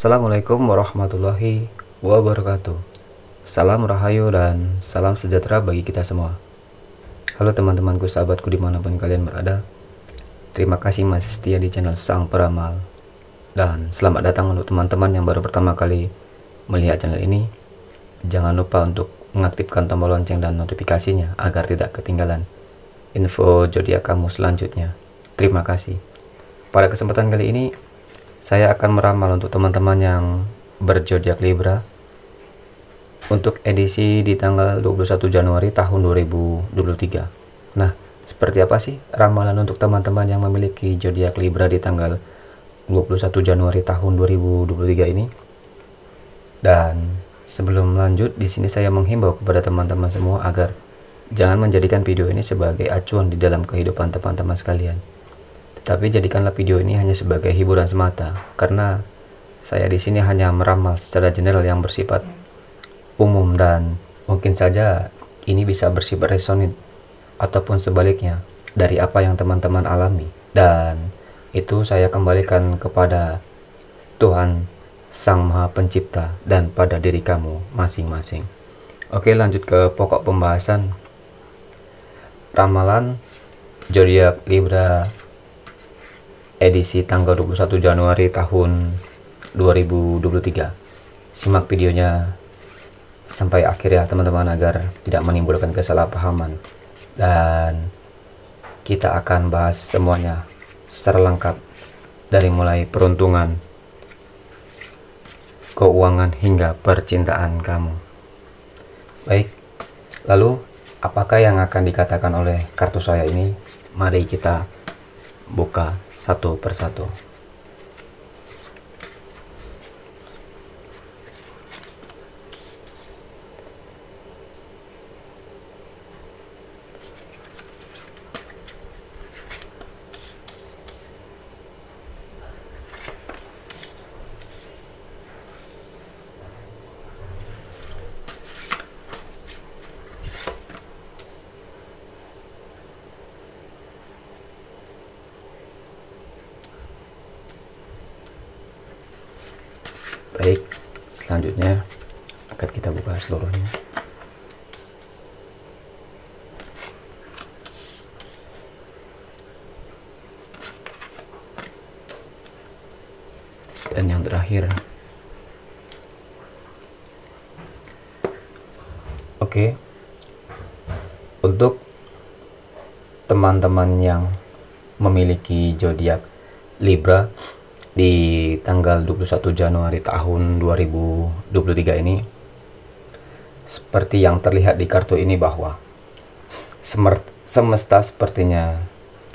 Assalamualaikum warahmatullahi wabarakatuh. Salam Rahayu dan salam sejahtera bagi kita semua. Halo teman-temanku, sahabatku di mana pun kalian berada. Terima kasih masih setia di channel Sang Peramal. Dan selamat datang untuk teman-teman yang baru pertama kali melihat channel ini. Jangan lupa untuk mengaktifkan tombol lonceng dan notifikasinya Agar tidak ketinggalan info zodiak kamu selanjutnya. Terima kasih. Pada kesempatan kali ini saya akan meramal untuk teman-teman yang berzodiak Libra untuk edisi di tanggal 21 Januari tahun 2023. Nah, seperti apa sih ramalan untuk teman-teman yang memiliki zodiak Libra di tanggal 21 Januari tahun 2023 ini? Dan sebelum lanjut, di sini saya menghimbau kepada teman-teman semua agar jangan menjadikan video ini sebagai acuan di dalam kehidupan teman-teman sekalian tapi jadikanlah video ini hanya sebagai hiburan semata, karena saya di sini hanya meramal secara general yang bersifat umum dan mungkin saja ini bisa bersifat resonit ataupun sebaliknya dari apa yang teman-teman alami dan itu saya kembalikan kepada Tuhan Sang Maha Pencipta dan pada diri kamu masing-masing. Oke, lanjut ke pokok pembahasan. Ramalan zodiak Libra edisi tanggal 21 Januari tahun 2023 simak videonya sampai akhir ya teman-teman agar tidak menimbulkan kesalahpahaman. Dan kita akan bahas semuanya secara lengkap dari mulai peruntungan keuangan hingga percintaan kamu. Baik lalu apakah yang akan dikatakan oleh kartu saya ini? Mari kita buka satu persatu. Baik selanjutnya akan kita buka seluruhnya. Dan yang terakhir. Oke. Untuk teman-teman yang memiliki zodiak Libra di tanggal 21 Januari tahun 2023 ini seperti yang terlihat di kartu ini bahwa semesta sepertinya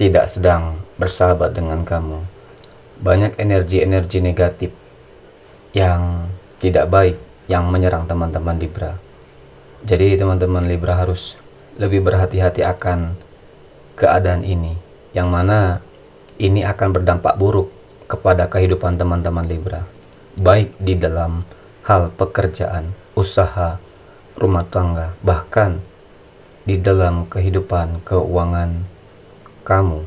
tidak sedang bersahabat dengan kamu. Banyak energi-energi negatif yang tidak baik yang menyerang teman-teman Libra. Jadi teman-teman Libra harus lebih berhati-hati akan keadaan ini yang mana ini akan berdampak buruk kepada kehidupan teman-teman Libra, baik di dalam hal pekerjaan, usaha, rumah tangga, bahkan di dalam kehidupan keuangan kamu.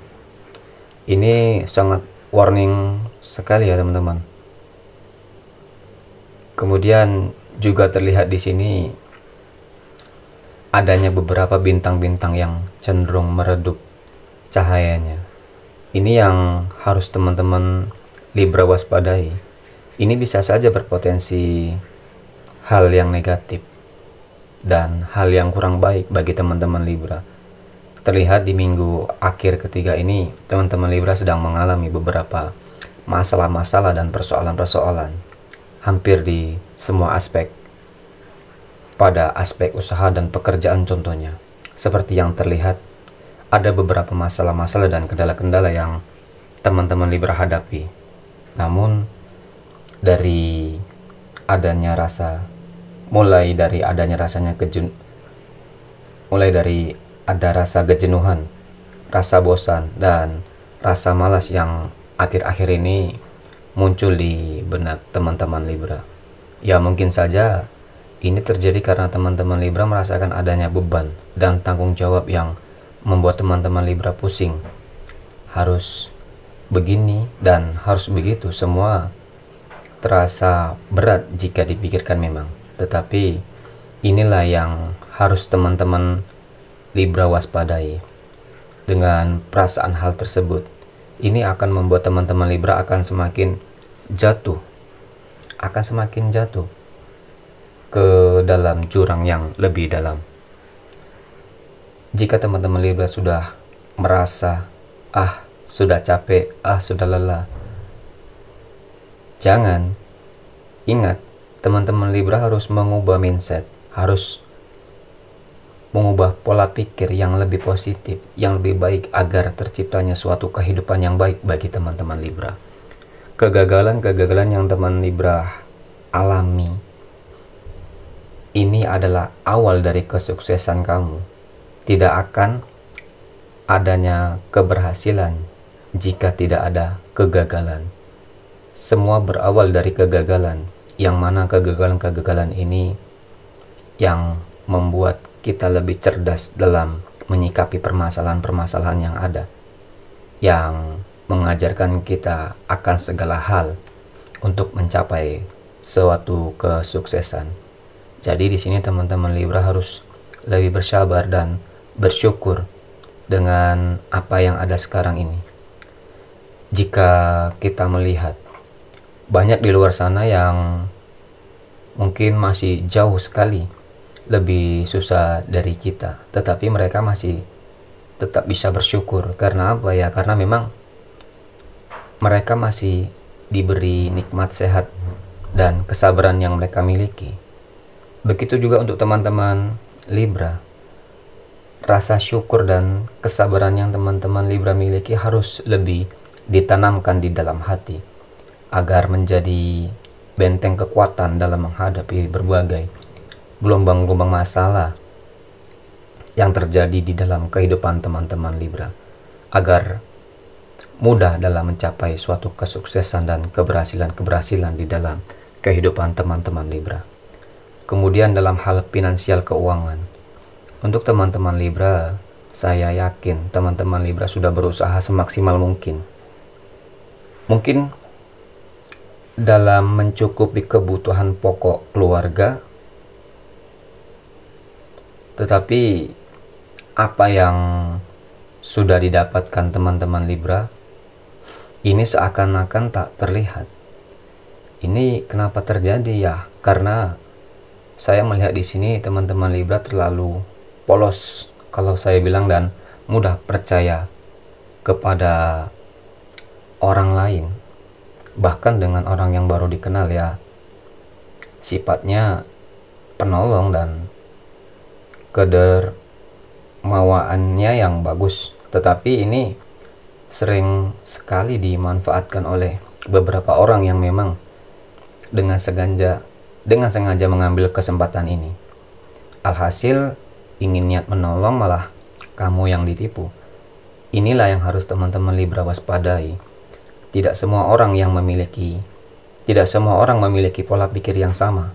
Ini sangat warning sekali ya teman-teman. Kemudian juga terlihat di sini adanya beberapa bintang-bintang yang cenderung meredup cahayanya ini yang harus teman-teman Libra waspadai. Ini bisa saja berpotensi hal yang negatif dan hal yang kurang baik bagi teman-teman Libra. Terlihat di minggu akhir ketiga ini, teman-teman Libra sedang mengalami beberapa masalah-masalah dan persoalan-persoalan hampir di semua aspek pada aspek usaha dan pekerjaan contohnya. Seperti yang terlihat ada beberapa masalah-masalah dan kendala-kendala yang teman-teman Libra hadapi. Namun dari adanya rasa mulai dari adanya rasanya kejun mulai dari ada rasa kejenuhan, rasa bosan dan rasa malas yang akhir-akhir ini muncul di benak teman-teman Libra. Ya mungkin saja ini terjadi karena teman-teman Libra merasakan adanya beban dan tanggung jawab yang membuat teman-teman Libra pusing harus begini dan harus begitu semua terasa berat jika dipikirkan memang. Tetapi inilah yang harus teman-teman Libra waspadai. Dengan perasaan hal tersebut, ini akan membuat teman-teman Libra akan semakin jatuh. Akan semakin jatuh ke dalam jurang yang lebih dalam. Jika teman-teman Libra sudah merasa, ah sudah capek, ah sudah lelah, Jangan ingat, teman-teman Libra harus mengubah mindset, harus mengubah pola pikir yang lebih positif, yang lebih baik agar terciptanya suatu kehidupan yang baik bagi teman-teman Libra. Kegagalan-kegagalan yang teman Libra alami ini adalah awal dari kesuksesan kamu. Tidak akan adanya keberhasilan jika tidak ada kegagalan. Semua berawal dari kegagalan, yang mana kegagalan-kegagalan ini yang membuat kita lebih cerdas dalam menyikapi permasalahan-permasalahan yang ada, yang mengajarkan kita akan segala hal untuk mencapai suatu kesuksesan. Jadi di sini teman-teman Libra harus lebih bersabar dan bersyukur dengan apa yang ada sekarang ini. Jika kita melihat banyak di luar sana yang mungkin masih jauh sekali lebih susah dari kita tetapi mereka masih tetap bisa bersyukur. Karena apa ya? Karena memang mereka masih diberi nikmat sehat dan kesabaran yang mereka miliki. Begitu juga untuk teman-teman Libra rasa syukur dan kesabaran yang teman-teman Libra miliki harus lebih ditanamkan di dalam hati agar menjadi benteng kekuatan dalam menghadapi berbagai gelombang-gelombang masalah yang terjadi di dalam kehidupan teman-teman Libra agar mudah dalam mencapai suatu kesuksesan dan keberhasilan-keberhasilan di dalam kehidupan teman-teman Libra. Kemudian dalam hal finansial keuangan, untuk teman-teman Libra, saya yakin teman-teman Libra sudah berusaha semaksimal mungkin. Mungkin dalam mencukupi kebutuhan pokok keluarga, tetapi apa yang sudah didapatkan teman-teman Libra ini seakan-akan tak terlihat. Ini kenapa terjadi ya? Karena saya melihat di sini teman-teman Libra terlalu polos kalau saya bilang dan mudah percaya kepada orang lain. Bahkan dengan orang yang baru dikenal ya sifatnya penolong dan kedermawaannya yang bagus. Tetapi ini sering sekali dimanfaatkan oleh beberapa orang yang memang dengan sengaja dengan sengaja mengambil kesempatan ini. Alhasil ingin niat menolong malah kamu yang ditipu. Inilah yang harus teman-teman Libra waspadai. Tidak semua orang yang memiliki tidak semua orang memiliki pola pikir yang sama.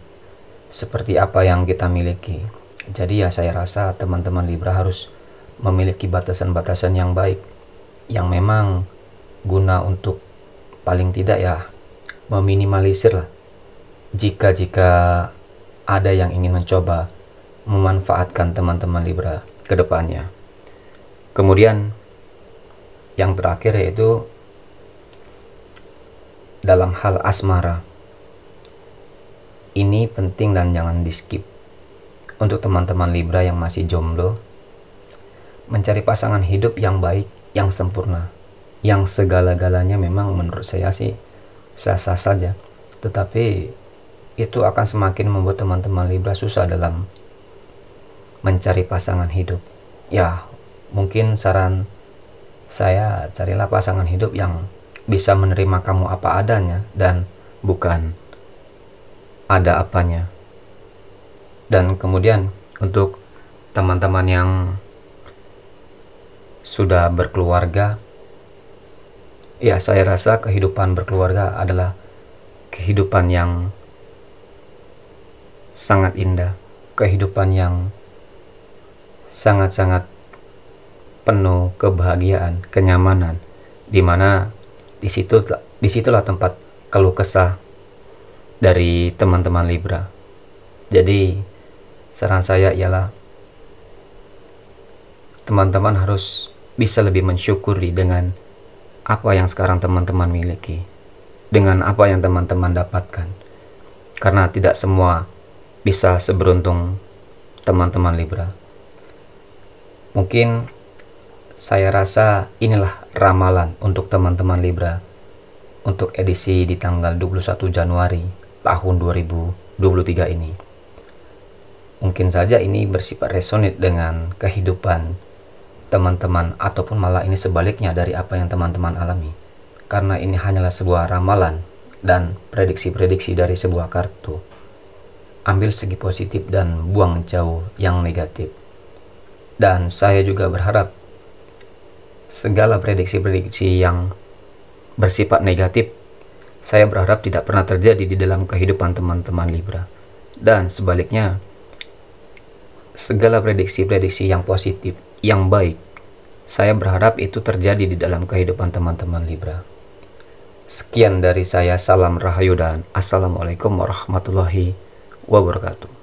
Seperti apa yang kita miliki. Jadi ya saya rasa teman-teman Libra harus memiliki batasan-batasan yang baik. Yang memang guna untuk paling tidak ya meminimalisir lah. Jika jika ada yang ingin mencoba memanfaatkan teman-teman Libra ke depannya. Kemudian yang terakhir yaitu dalam hal asmara. Ini penting dan jangan di skip. Untuk teman-teman Libra yang masih jomblo, mencari pasangan hidup yang baik, yang sempurna, yang segala-galanya memang menurut saya sih sah-sah saja. Tetapi itu akan semakin membuat teman-teman Libra susah dalam mencari pasangan hidup. Ya, mungkin saran saya carilah pasangan hidup yang bisa menerima kamu apa adanya dan bukan ada apanya. Dan kemudian untuk teman-teman yang sudah berkeluarga, ya saya rasa kehidupan berkeluarga adalah kehidupan yang sangat indah, kehidupan yang sangat-sangat penuh kebahagiaan, kenyamanan, di mana di situ di situlah tempat keluh kesah dari teman-teman Libra. Jadi, saran saya ialah teman-teman harus bisa lebih mensyukuri dengan apa yang sekarang teman-teman miliki, dengan apa yang teman-teman dapatkan, karena tidak semua bisa seberuntung teman-teman Libra. Mungkin saya rasa inilah ramalan untuk teman-teman Libra untuk edisi di tanggal 21 Januari tahun 2023 ini. Mungkin saja ini bersifat resonate dengan kehidupan teman-teman ataupun malah ini sebaliknya dari apa yang teman-teman alami. Karena ini hanyalah sebuah ramalan dan prediksi-prediksi dari sebuah kartu. Ambil segi positif dan buang jauh yang negatif. Dan saya juga berharap segala prediksi-prediksi yang bersifat negatif saya berharap tidak pernah terjadi di dalam kehidupan teman-teman Libra. Dan sebaliknya, segala prediksi-prediksi yang positif, yang baik, saya berharap itu terjadi di dalam kehidupan teman-teman Libra. Sekian dari saya, salam rahayu dan assalamualaikum warahmatullahi wabarakatuh.